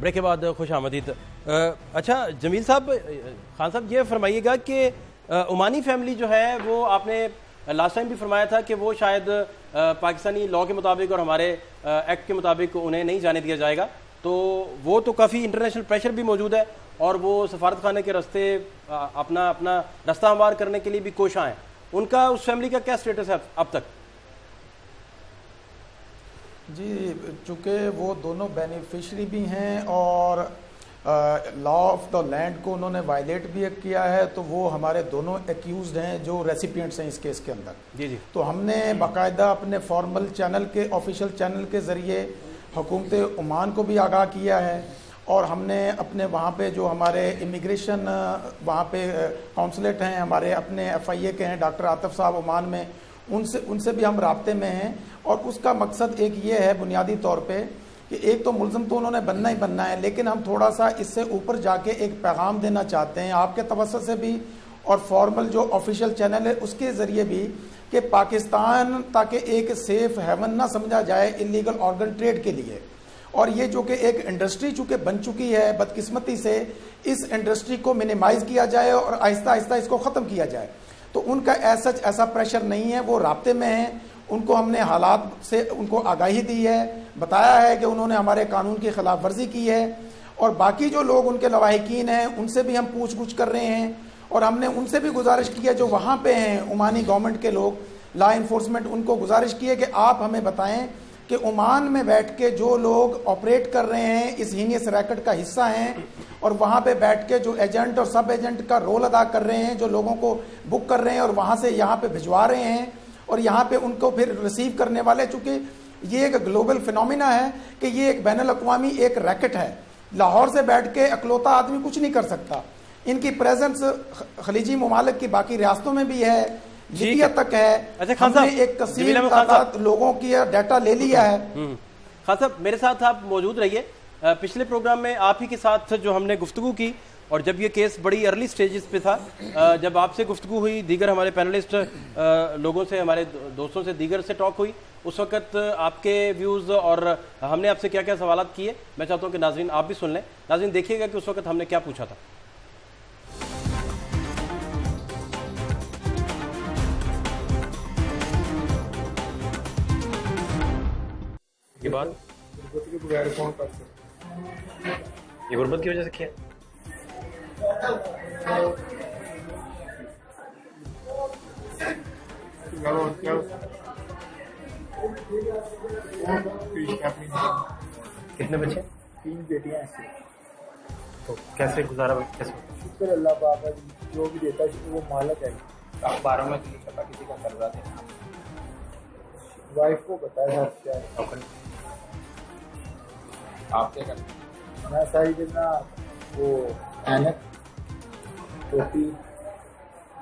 Break کے بعد خوش آمدید۔ اچھا جمیل صاحب خان صاحب، یہ فرمائیے گا کہ عمانی فیملی جو ہے، وہ آپ نے لاسٹ ٹائم بھی فرمایا تھا کہ وہ شاید پاکستانی لاء کے مطابق اور ہمارے ایکٹ کے مطابق انہیں نہیں جانے دیا جائے گا۔ تو وہ تو کافی انٹرنیشنل پریشر بھی موجود ہے اور وہ سفارت خانے کے رستے اپنا اپنا رستہ ہموار کرنے کے لیے بھی کوشاں ہیں۔ ان کا، اس فیملی کا کیا سٹیٹس ہے اب تک؟ جی چونکہ وہ دونوں بینیفیشری بھی ہیں اور لا آف دا لینڈ کو انہوں نے وائلیٹ بھی کیا ہے تو وہ ہمارے دونوں ایکیوزڈ ہیں جو ریسیپینٹس ہیں اس کیس کے اندر۔ جی جی۔ تو ہم نے باقاعدہ اپنے فارمل چینل کے آفیشیل چینل کے ذریعے حکومت عمان کو بھی آگاہ کیا ہے۔ اور ہم نے اپنے وہاں پہ جو ہمارے امیگریشن وہاں پہ کونسلیٹ ہیں ہمارے اپنے ایف آئی اے کے ہیں ڈاکٹر عاطف صاحب عمان میں۔ ان سے ان سے بھی ہم رابطے میں ہیں اور اس کا مقصد ایک یہ ہے بنیادی طور پہ کہ ایک تو ملزم تو انہوں نے بننا ہی بننا ہے، لیکن ہم تھوڑا سا اس سے اوپر جا کے ایک پیغام دینا چاہتے ہیں آپ کے توسط سے بھی اور فارمل جو آفیشیل چینل ہے اس کے ذریعے بھی کہ پاکستان تاکہ ایک سیف ہیون نہ سمجھا جائے انلیگل آرگن ٹریڈ کے لیے۔ اور یہ جو کہ ایک انڈسٹری چونکہ بن چکی ہے بدقسمتی سے، اس انڈسٹری کو منیمائز کیا جائے اور آہستہ آہستہ اس کو ختم کیا جائے۔ تو ان کا ایسا ایسا پریشر نہیں ہے، وہ رابطے میں ہیں۔ ان کو ہم نے حالات سے ان کو آگاہی دی ہے، بتایا ہے کہ انہوں نے ہمارے قانون کی خلاف ورزی کی ہے۔ اور باقی جو لوگ ان کے لواحقین ہیں، ان سے بھی ہم پوچھ گچھ کر رہے ہیں۔ اور ہم نے ان سے بھی گزارش کی ہے جو وہاں پہ ہیں عمانی گورنمنٹ کے لوگ لا انفورسمنٹ ان کو گزارش کی ہے کہ آپ ہمیں بتائیں کہ عمان میں بیٹھ کے جو لوگ آپریٹ کر رہے ہیں، اس ہینیس ریکٹ کا حصہ ہیں اور وہاں پہ بیٹھ کے جو ایجنٹ اور سب ایجنٹ کا رول ادا کر رہے ہیں، جو لوگوں کو بک کر رہے ہیں اور وہاں سے یہاں پہ بھجوا رہے ہیں اور یہاں پہ ان کو پھر ریسیو کرنے والے، چونکہ یہ ایک گلوبل فنومینا ہے کہ یہ ایک بین الاقوامی ایک ریکٹ ہے۔ لاہور سے بیٹھ کے اکلوتا آدمی کچھ نہیں کر سکتا۔ ان کی پریزنس خلیجی ممالک کی باقی ریاستوں میں بھی ہے۔ لیبیا تک ہے اچھا ہم نے ایک کثیر تعداد لوگوں کی ڈیٹا لے لیا ہے۔ خان صاحب میرے ساتھ آپ موجود رہیے۔ پچھلے پروگرام میں آپ ہی کے ساتھ جو ہم نے گفتگو کی اور جب یہ کیس بڑی ارلی سٹیجز پہ تھا جب آپ سے گفتگو ہوئی دیگر ہمارے پینلسٹ لوگوں سے ہمارے دوستوں سے دیگر سے ٹاک ہوئی اس وقت آپ کے ویوز اور ہم نے آپ سے کیا کیا سوالات کیے میں چاہتا ہوں کہ ناظرین آپ بھی سن لیں۔ ناظرین دیکھیے گا کہ اس وقت ہم نے کیا پوچھا تھا۔ یہ بات؟ یہ غربت کی وجہ سے کیا؟ کتنے بچے تین بیٹیاں ایسے تو کیسے گزارا کیسے؟ شکر اللہ پاک ہے جو بھی دیتا ہے وہ مالک ہے اخباروں میں کسی کا قرضہ دینا وائف کو بتایا کیا ہے آپ کیا کرتے ہیں؟ میں ساری دینا وہ اینک ٹوپی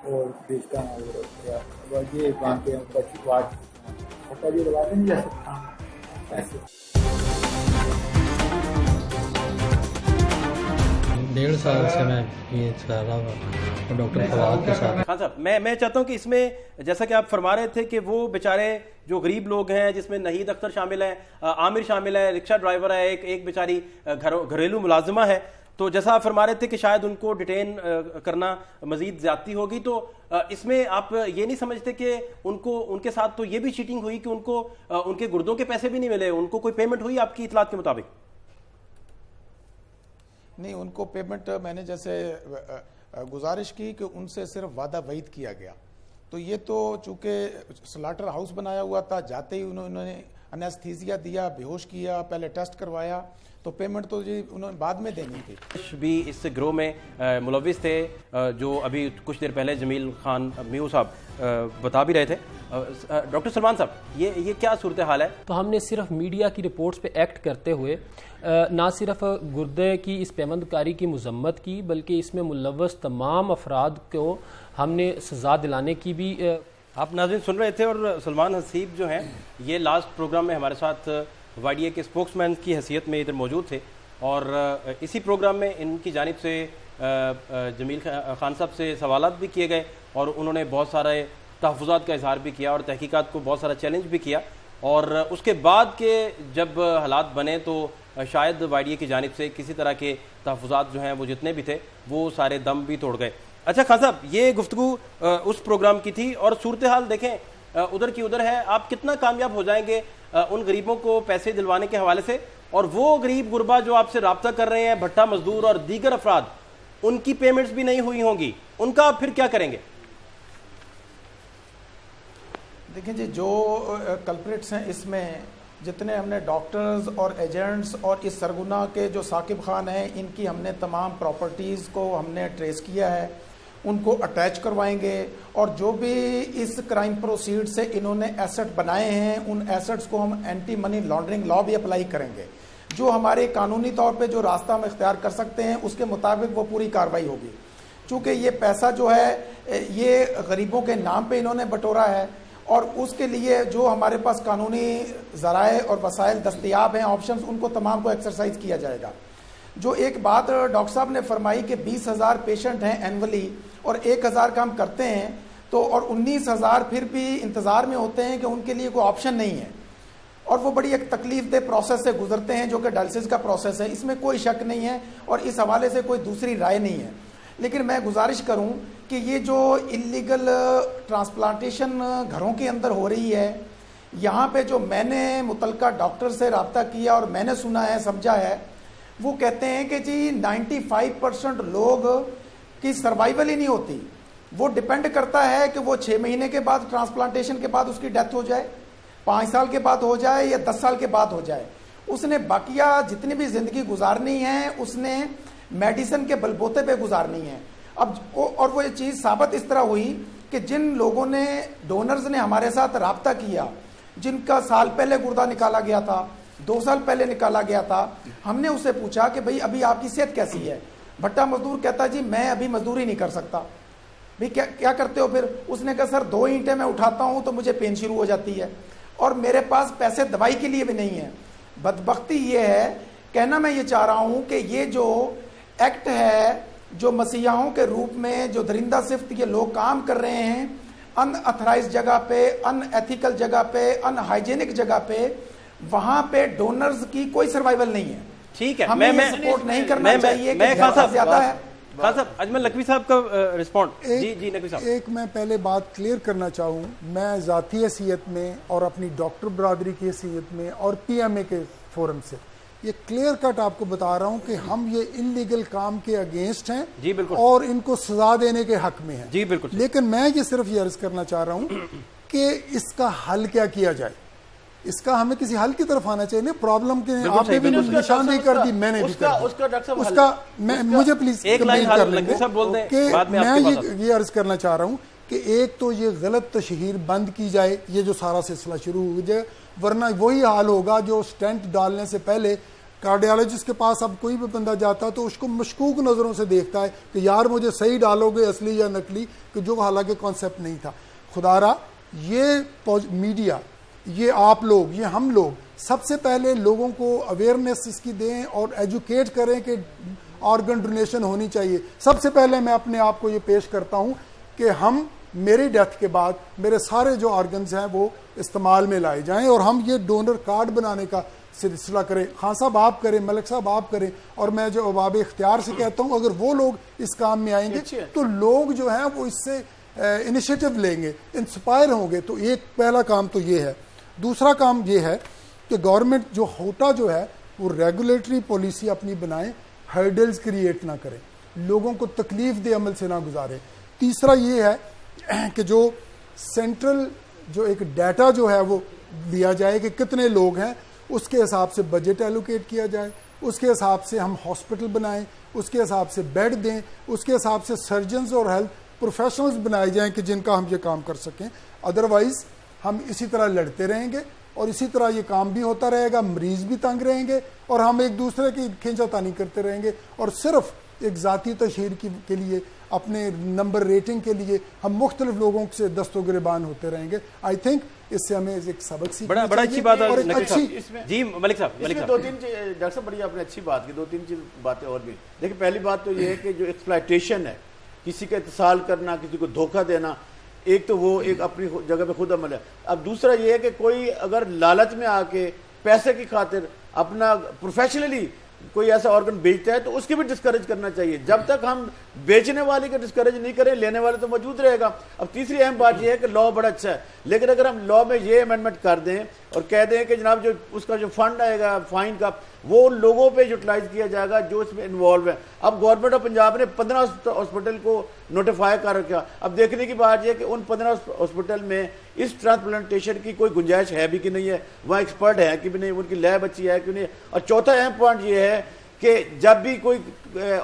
اور بیچتا ہوں۔ اور یہ باندھتے ہیں بچی واٹ چھوٹا جی لگاتے نہیں جا سکتا۔ ایسے۔ ڈیڑھ سال سے میں یہ کر رہا ہوں ڈاکٹر فواد کے ساتھ۔ خان صاحب، میں میں چاہتا ہوں کہ اس میں جیسا کہ آپ فرما رہے تھے کہ وہ بیچارے جو غریب لوگ ہیں، جس میں نہید اختر شامل ہے عامر شامل ہے رکشہ ڈرائیور ہے، ایک ایک بیچاری گھریلو ملازمہ ہے۔ تو جیسا آپ فرما رہے تھے کہ شاید ان کو ڈیٹین کرنا مزید زیادتی ہوگی، تو اس میں آپ یہ نہیں سمجھتے کہ ان کو ان کے ساتھ تو یہ بھی چیٹنگ ہوئی کہ ان کو ان کے گردوں کے پیسے بھی نہیں ملے، ان کو کوئی پیمنٹ ہوئی آپ کی اطلاعات کے مطابق؟ نہیں، ان کو پیمنٹ میں نے جیسے گزارش کی کہ ان سے صرف وعدہ وعید کیا گیا۔ تو یہ تو چونکہ سلاٹر ہاؤس بنایا ہوا تھا، جاتے ہی انہوں نے انیستھیزیا دیا بے ہوش کیا پہلے ٹیسٹ کروایا تو پیمنٹ تو جی انہوں نے بعد میں دینی تھی۔ بھی اس گروہ میں ملوث تھے جو ابھی کچھ دیر پہلے جمیل خان میو صاحب بتا بھی رہے تھے۔ ڈاکٹر سلمان صاحب یہ یہ کیا صورتحال ہے؟ تو ہم نے صرف میڈیا کی رپورٹس پہ ایکٹ کرتے ہوئے نہ صرف گردے کی اس پیمند کاری کی مذمت کی بلکہ اس میں ملوث تمام افراد کو ہم نے سزا دلانے کی بھی آپ ناظرین سن رہے تھے اور سلمان حسیب جو ہیں، یہ لاسٹ پروگرام میں ہمارے ساتھ وائی ڈی اے کے اسپوکس مین کی حیثیت میں ادھر موجود تھے۔ اور اسی پروگرام میں ان کی جانب سے جمیل خان صاحب سے سوالات بھی کیے گئے اور انہوں نے بہت سارے تحفظات کا اظہار بھی کیا اور تحقیقات کو بہت سارا چیلنج بھی کیا۔ اور اس کے بعد کے جب حالات بنے تو شاید وائی کی جانب سے کسی طرح کے تحفظات جو ہیں وہ جتنے بھی تھے، وہ سارے دم بھی توڑ گئے۔ اچھا خان صاحب، یہ گفتگو اس پروگرام کی تھی اور صورتحال دیکھیں ادھر کی ادھر ہے، آپ کتنا کامیاب ہو جائیں گے ان غریبوں کو پیسے دلوانے کے حوالے سے؟ اور وہ غریب غربا جو آپ سے رابطہ کر رہے ہیں، بھٹا مزدور اور دیگر افراد، ان کی پیمنٹس بھی نہیں ہوئی ہوں گی، ان کا آپ پھر کیا کریں گے؟ دیکھیں جی جو کلپریٹس ہیں اس میں جتنے ہم نے ڈاکٹرز اور ایجنٹس اور اس سرگنا کے جو ثاقب خان ہیں، ان کی ہم نے تمام پراپرٹیز کو ہم نے ٹریس کیا ہے۔ ان کو اٹیچ کروائیں گے۔ اور جو بھی اس کرائم پروسیڈ سے انہوں نے ایسٹ بنائے ہیں، ان ایسٹس کو ہم اینٹی منی لانڈرنگ لا بھی اپلائی کریں گے۔ جو ہمارے قانونی طور پہ جو راستہ ہم اختیار کر سکتے ہیں، اس کے مطابق وہ پوری کاروائی ہوگی۔ چونکہ یہ پیسہ جو ہے، یہ غریبوں کے نام پہ انہوں نے بٹورا ہے۔ اور اس کے لیے جو ہمارے پاس قانونی ذرائع اور وسائل دستیاب ہیں آپشنز ان کو تمام کو ایکسرسائز کیا جائے گا۔ جو ایک بات ڈاکٹر صاحب نے فرمائی کہ بیس ہزار پیشنٹ ہیں اینولی اور ایک ہزار کام کرتے ہیں، تو اور انیس ہزار پھر بھی انتظار میں ہوتے ہیں کہ ان کے لیے کوئی آپشن نہیں ہے۔ اور وہ بڑی ایک تکلیف دہ پروسیس سے گزرتے ہیں، جو کہ ڈائلسس کا پروسیس ہے۔ اس میں کوئی شک نہیں ہے اور اس حوالے سے کوئی دوسری رائے نہیں ہے۔ لیکن میں گزارش کروں کہ یہ جو انلیگل ٹرانسپلانٹیشن گھروں کے اندر ہو رہی ہے، یہاں پہ جو میں نے متعلقہ ڈاکٹر سے رابطہ کیا اور میں نے سنا ہے، سمجھا ہے، وہ کہتے ہیں کہ جی نائنٹی فائیو پرسنٹ لوگ کی سروائیول ہی نہیں ہوتی۔ وہ ڈپینڈ کرتا ہے کہ وہ چھ مہینے کے بعد ٹرانسپلانٹیشن کے بعد اس کی ڈیتھ ہو جائے، پانچ سال کے بعد ہو جائے یا دس سال کے بعد ہو جائے۔ اس نے باقیہ جتنی بھی زندگی گزارنی ہے، اس نے میڈیسن کے بلبوتے پہ گزارنی ہے۔ اب اور وہ یہ چیز ثابت اس طرح ہوئی کہ جن لوگوں نے ڈونرز نے ہمارے ساتھ رابطہ کیا، جن کا سال پہلے گردہ نکالا گیا تھا، دو سال پہلے نکالا گیا تھا، ہم نے اسے پوچھا کہ بھئی ابھی آپ کی صحت کیسی ہے؟ بھٹا مزدور کہتا جی میں ابھی مزدوری نہیں کر سکتا۔ بھئی کیا کرتے ہو پھر؟ اس نے کہا، سر، دو اینٹیں میں اٹھاتا ہوں تو مجھے پین شروع ہو جاتی ہے۔ اور میرے پاس پیسے دوائی کے لیے بھی نہیں ہے بدبختی یہ ہے، کہنا میں یہ چاہ رہا ہوں کہ یہ جو ایکٹ ہے جو مسیحوں کے روپ میں جو درندہ صفت یہ لوگ کام کر رہے ہیں ان اتھرائز جگہ پہ ان ایتھیکل جگہ پہ ان ہائیجینک جگہ پہ وہاں پہ ڈونرز کی کوئی سروائیول نہیں ہے۔ ٹھیک ہے ہمیں یہ سپورٹ نہیں کرنا چاہیے کہ زیادہ ہے۔ خان صاحب اجمل لکوی صاحب کا رسپونڈ جی جی نقوی صاحب۔ ایک میں پہلے بات کلیئر کرنا چاہوں۔ میں ذاتی حیثیت میں اور اپنی ڈاکٹر برادری کی حیثیت میں اور پی ایم اے کے فورم سے۔ یہ کلیئر کٹ آپ کو بتا رہا ہوں کہ ہم یہ انلیگل کام کے اگینسٹ ہیں جی بالکل۔ اور ان کو سزا دینے کے حق میں ہیں۔ جی بالکل۔ لیکن میں یہ صرف یہ عرض کرنا چاہ رہا ہوں کہ اس کا حل کیا کیا جائے۔ اس کا ہمیں کسی حل کی طرف آنا چاہیے۔ پرابلم کے آپ نے بھی نشاندہی کر دی میں نے بھی کر دی۔ اس کا مجھے پلیز کر لیں گے کہ میں یہ عرض کرنا چاہ رہا ہوں کہ ایک تو یہ غلط تشہیر بند کی جائے، یہ جو سارا سلسلہ شروع ہو جائے ورنہ وہی حال ہوگا جو سٹینٹ ڈالنے سے پہلے کارڈیالوجسٹ کے پاس اب کوئی بھی بندہ جاتا تو اس کو مشکوک نظروں سے دیکھتا ہے کہ یار مجھے صحیح ڈالو گے اصلی یا نقلی، کہ جو حالانکہ کانسیپٹ نہیں تھا۔ خدارہ یہ میڈیا یہ آپ لوگ، یہ ہم لوگ سب سے پہلے لوگوں کو اویئرنیس اس کی دیں اور ایجوکیٹ کریں کہ آرگن ڈونیشن ہونی چاہیے۔ سب سے پہلے میں اپنے آپ کو یہ پیش کرتا ہوں کہ ہم میری ڈیتھ کے بعد میرے سارے جو آرگنز ہیں وہ استعمال میں لائے جائیں اور ہم یہ ڈونر کارڈ بنانے کا سلسلہ کریں۔ خان صاحب آپ کریں ملک صاحب آپ کریں اور میں جو اباب اختیار سے کہتا ہوں اگر وہ لوگ اس کام میں آئیں گے تو لوگ جو ہیں وہ اس سے انیشیٹو لیں گے انسپائر ہوں گے۔ تو ایک پہلا کام تو یہ ہے۔ دوسرا کام یہ ہے کہ گورنمنٹ جو ہوتا جو ہے وہ ریگولیٹری پالیسی اپنی بنائیں ہرڈلز کریٹ نہ کریں۔ لوگوں کو تکلیف دے عمل سے نہ گزارے تیسرا یہ ہے کہ جو سینٹرل جو ایک ڈیٹا جو ہے وہ دیا جائے کہ کتنے لوگ ہیں، اس کے حساب سے بجٹ ایلوکیٹ کیا جائے، اس کے حساب سے ہم ہاسپٹل بنائیں، اس کے حساب سے بیڈ دیں، اس کے حساب سے سرجنز اور ہیلتھ پروفیشنلز بنائے جائیں کہ جن کا ہم یہ کام کر سکیں۔ ادروائز ہم اسی طرح لڑتے رہیں گے اور اسی طرح یہ کام بھی ہوتا رہے گا، مریض بھی تنگ رہیں گے اور ہم ایک دوسرے کی کھینچا تانی کرتے رہیں گے۔ اور صرف ایک ذاتی تشہیر کی کے لیے اپنے نمبر ریٹنگ کے لیے ہم مختلف لوگوں سے دست و گربان ہوتے رہیں گے۔ آئی تھنک اس سے ہمیں ایک سبق سیکھنا بڑا بڑا اچھی بات ہے جی ملک صاحب ملک صاحب۔ دو تین ڈاکٹر صاحب بڑی آپ نے اچھی بات کی۔ دو تین چیز باتیں اور بھی۔ دیکھیں پہلی بات تو یہ ہے کہ جو ایکسپلائٹیشن ہے کسی کا اتصال کرنا کسی کو دھوکہ دینا ایک تو وہ ایک اپنی جگہ پہ خود عمل ہے۔ اب دوسرا یہ ہے کہ کوئی اگر لالچ میں آ کے پیسے کی خاطر اپنا پروفیشنلی کوئی ایسا آرگن بیچتا ہے تو اس کی بھی ڈسکریج کرنا چاہیے۔ جب تک ہم بیچنے والے کا ڈسکریج نہیں کریں، لینے والے تو موجود رہے گا۔ اب تیسری اہم بات یہ ہے کہ لا بڑا اچھا ہے۔ لیکن اگر ہم لا میں یہ امینڈمنٹ کر دیں اور کہہ دیں کہ جناب جو اس کا جو فنڈ آئے گا فائن کا، وہ لوگوں پہ یوٹیلائز کیا جائے گا جو اس میں انوالو ہے اب گورنمنٹ آف پنجاب نے پندرہ ہاسپٹل کو نوٹیفائی کر رکھا۔ اب دیکھنے کی بات یہ کہ ان پندرہ ہاسپٹل میں اس ٹرانسپلانٹیشن کی کوئی گنجائش ہے بھی کہ نہیں ہے؟ وہاں ایکسپرٹ ہے کہ بھی نہیں؟ ان کی لیب اچھی ہے کہ نہیں؟ اور چوتھا اہم پوائنٹ یہ ہے کہ جب بھی کوئی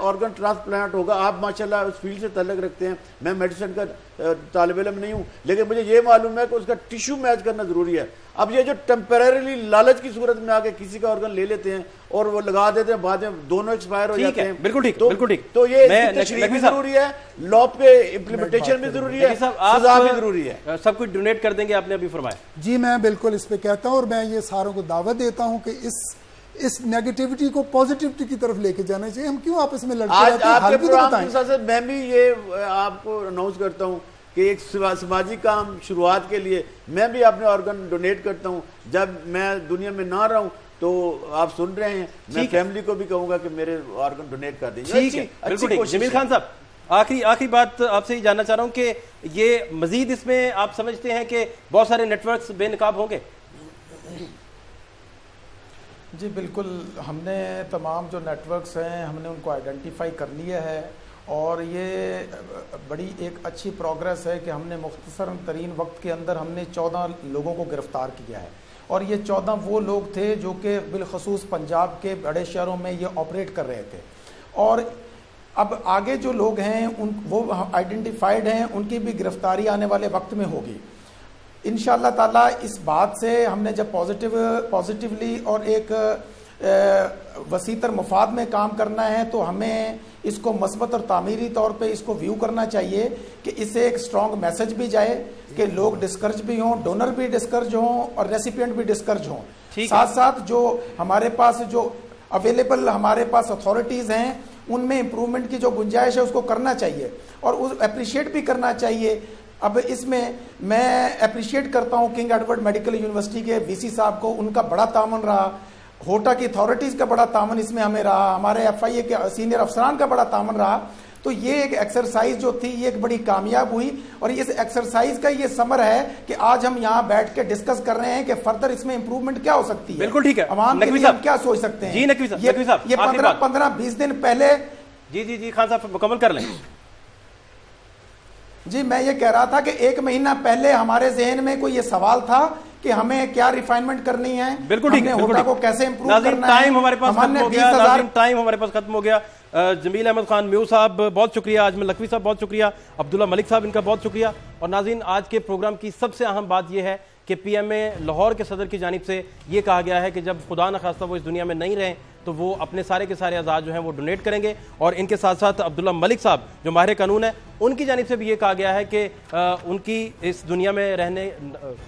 آرگن ٹرانسپلانٹ ہوگا آپ ماشاءاللہ اس فیلڈ سے تعلق رکھتے ہیں۔ میں میڈیسن کا طالب علم نہیں ہوں لیکن مجھے یہ معلوم ہے کہ اس کا ٹیشو میچ کرنا ضروری ہے۔ اب یہ جو ٹیمپریریلی لالچ کی صورت میں آگے کسی کا آرگن لے لیتے ہیں اور وہ لگا دیتے ہیں بعد میں دونوں ایکسپائر ہو جاتے ہیں۔ بالکل ٹھیک بالکل ٹھیک۔ تو یہ تشریح بھی ضروری ہے لا پہ امپلیمنٹیشن بھی ضروری ہے سزا بھی ضروری ہے۔ سب کچھ ڈونیٹ کر دیں گے آپ نے ابھی فرمایا۔ جی میں بالکل اس پہ کہتا ہوں اور میں یہ ساروں کو دعوت دیتا ہوں کہ اس اس نیگیٹیوٹی کو پوزیٹیوٹی کی طرف لے کے جانا چاہیے۔ ہم کیوں آپس میں لڑتے رہتے ہیں؟ حل بھی تو بتائیں۔ میں بھی یہ آپ کو اناؤنس کرتا ہوں کہ ایک سماجی کام شروعات کے لیے میں بھی اپنے آرگن ڈونیٹ کرتا ہوں۔ جب میں دنیا میں نہ رہوں تو آپ سن رہے ہیں۔ میں فیملی کو بھی کہوں گا کہ میرے آرگن ڈونیٹ کر دیں ٹھیک ہے۔ بالکل جمیل خان صاحب آخری آخری بات آپ سے یہ جاننا چاہ رہا ہوں کہ یہ مزید اس میں آپ سمجھتے ہیں کہ بہت سارے نیٹ ورکس بے نقاب ہوں گے۔ جی بالکل، ہم نے تمام جو نیٹ ورکس ہیں، ہم نے ان کو آئیڈینٹیفائی کر لیا ہے اور یہ بڑی ایک اچھی پروگرس ہے کہ ہم نے مختصر ترین وقت کے اندر ہم نے چودہ لوگوں کو گرفتار کیا ہے۔ اور یہ چودہ وہ لوگ تھے جو کہ بالخصوص پنجاب کے بڑے شہروں میں یہ آپریٹ کر رہے تھے۔ اور اب آگے جو لوگ ہیں، ان وہ آئیڈینٹیفائڈ ہیں، ان کی بھی گرفتاری آنے والے وقت میں ہوگی۔ ان شاء اللہ تعالیٰ اس بات سے ہم نے جب پازیٹیو پازیٹیولی اور ایک وسیع مفاد میں کام کرنا ہے تو ہمیں اس کو مثبت اور تعمیری طور پہ اس کو ویو کرنا چاہیے کہ اسے ایک اسٹرانگ میسج بھی جائے کہ لوگ ڈسکرج بھی ہوں ڈونر بھی ڈسکرج ہوں اور ریسیپینٹ بھی ڈسکرج ہوں۔ ساتھ ساتھ جو ہمارے پاس جو اویلیبل ہمارے پاس اتھارٹیز ہیں ان میں امپرومنٹ کی جو گنجائش ہے اس کو کرنا چاہیے اور اپریشیٹ بھی کرنا چاہیے۔ اب اس میں میں اپریشیٹ کرتا ہوں کنگ ایڈورڈ میڈیکل یونیورسٹی کے وی سی صاحب کو ان کا بڑا تعاون رہا ہوٹا کی اتھارٹیز کا بڑا تعاون اس میں ہمیں رہا ہمارے ایف آئی اے کے سینئر افسران کا بڑا تعاون رہا۔ تو یہ ایک ایکسرسائز جو تھی یہ ایک بڑی کامیاب ہوئی۔ اور اس ایکسرسائز کا یہ سمر ہے کہ آج ہم یہاں بیٹھ کے ڈسکس کر رہے ہیں کہ فردر اس میں امپروومنٹ کیا ہو سکتی ہے۔ بالکل ٹھیک ہے۔ عوام کے لیے ہم کیا سوچ سکتے ہیں؟ یہ پندرہ پندرہ بیس دن پہلے جی جی جی خان صاحب مکمل کر لیں۔ جی میں یہ کہہ رہا تھا کہ ایک مہینہ پہلے ہمارے ذہن میں کوئی یہ سوال تھا کہ ہمیں کیا ریفائنمنٹ کرنی ہے؟ بالکل ٹھیک ہے کو کیسے امپروو کرنا ہے؟ ٹائم ہمارے پاس ختم ہو گیا۔ ٹائم ہمارے پاس ختم ہو گیا۔ جمیل احمد خان میو صاحب بہت شکریہ۔ اجمل لکھوی صاحب بہت شکریہ۔ عبداللہ ملک صاحب ان کا بہت شکریہ۔ اور ناظرین آج کے پروگرام کی سب سے اہم بات یہ ہے کہ پی ایم اے لاہور کے صدر کی جانب سے یہ کہا گیا ہے کہ جب خدا نخواستہ وہ اس دنیا میں نہیں رہیں تو وہ اپنے سارے کے سارے آزاد جو ہیں وہ ڈونیٹ کریں گے۔ اور ان کے ساتھ ساتھ عبداللہ ملک صاحب، جو ماہر قانون ہے، ان کی جانب سے بھی یہ کہا گیا ہے کہ ان کی اس دنیا میں رہنے،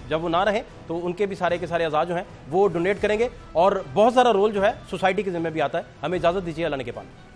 جب وہ نہ رہیں، تو ان کے بھی سارے کے سارے آزاد جو ہیں وہ ڈونیٹ کریں گے۔ اور بہت سارا رول جو ہے سوسائٹی کے ذمہ بھی آتا ہے۔ ہمیں اجازت دیجیے اللہ نے کے پاس۔